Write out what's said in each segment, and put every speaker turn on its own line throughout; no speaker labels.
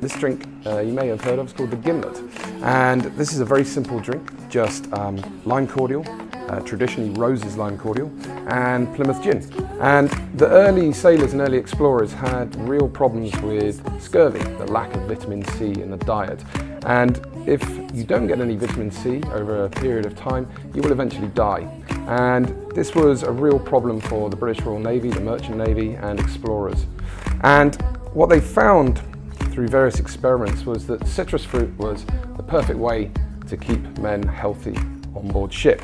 This drink uh, you may have heard of is called the Gimlet. And this is a very simple drink, just um, lime cordial, uh, traditionally Rose's lime cordial, and Plymouth gin. And the early sailors and early explorers had real problems with scurvy, the lack of vitamin C in the diet. And if you don't get any vitamin C over a period of time, you will eventually die. And this was a real problem for the British Royal Navy, the Merchant Navy, and explorers. And what they found through various experiments was that citrus fruit was the perfect way to keep men healthy on board ship.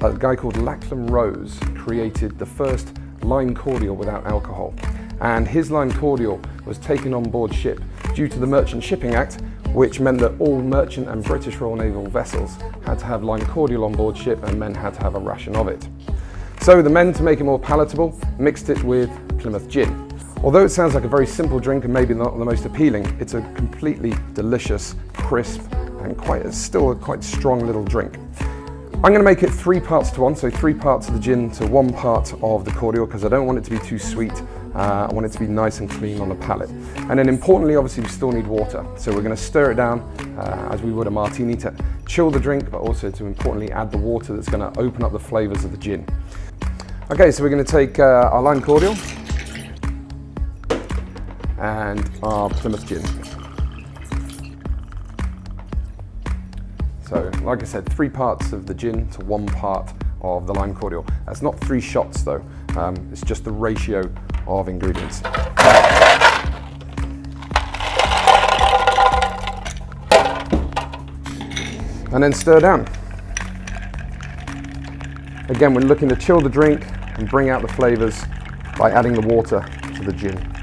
A guy called Lauchlan Rose created the first lime cordial without alcohol. And his lime cordial was taken on board ship due to the Merchant Shipping Act, which meant that all merchant and British Royal Naval vessels had to have lime cordial on board ship and men had to have a ration of it. So the men, to make it more palatable, mixed it with Plymouth gin. Although it sounds like a very simple drink and maybe not the most appealing, it's a completely delicious, crisp, and quite still a quite strong little drink. I'm going to make it three parts to one, so three parts of the gin to one part of the cordial because I don't want it to be too sweet. Uh, I want it to be nice and clean on the palate. And then importantly, obviously, we still need water. So we're going to stir it down uh, as we would a martini to chill the drink, but also to importantly add the water that's going to open up the flavours of the gin. Okay, so we're going to take uh, our lime cordial, and our Plymouth gin. So, like I said, three parts of the gin to one part of the lime cordial. That's not three shots though, um, it's just the ratio of ingredients. And then stir down. Again, we're looking to chill the drink and bring out the flavors by adding the water to the gin.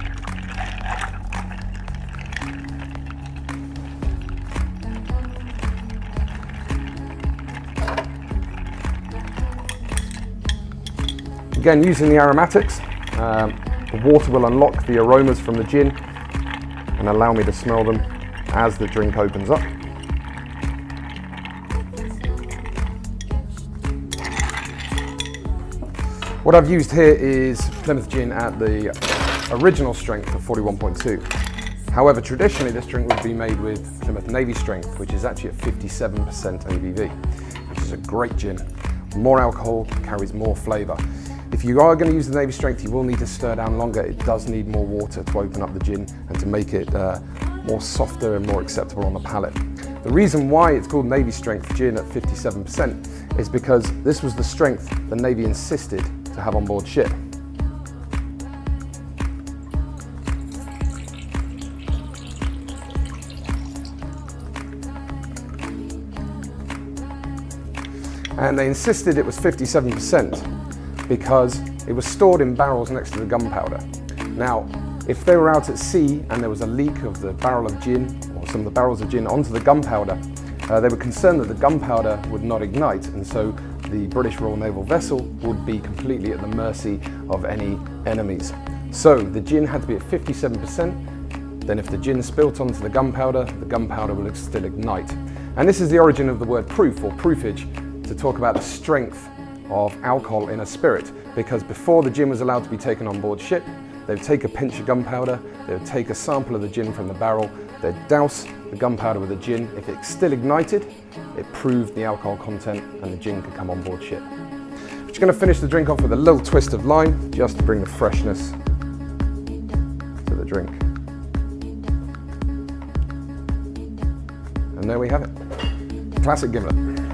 Again, using the aromatics, um, the water will unlock the aromas from the gin and allow me to smell them as the drink opens up. What I've used here is Plymouth Gin at the original strength of 41.2. However, traditionally this drink would be made with Plymouth Navy strength, which is actually at 57% ABV, which is a great gin. More alcohol carries more flavour. If you are going to use the Navy Strength, you will need to stir down longer. It does need more water to open up the gin and to make it uh, more softer and more acceptable on the palate. The reason why it's called Navy Strength Gin at 57% is because this was the strength the Navy insisted to have on board ship. And they insisted it was 57% because it was stored in barrels next to the gunpowder. Now, if they were out at sea and there was a leak of the barrel of gin or some of the barrels of gin onto the gunpowder, uh, they were concerned that the gunpowder would not ignite and so the British Royal Naval vessel would be completely at the mercy of any enemies. So the gin had to be at 57%, then if the gin spilt onto the gunpowder, the gunpowder would still ignite. And this is the origin of the word proof or proofage to talk about the strength of alcohol in a spirit because before the gin was allowed to be taken on board ship, they would take a pinch of gunpowder, they would take a sample of the gin from the barrel, they'd douse the gunpowder with the gin. If it still ignited, it proved the alcohol content and the gin could come on board ship. We're just going to finish the drink off with a little twist of lime just to bring the freshness to the drink. And there we have it. Classic gimlet.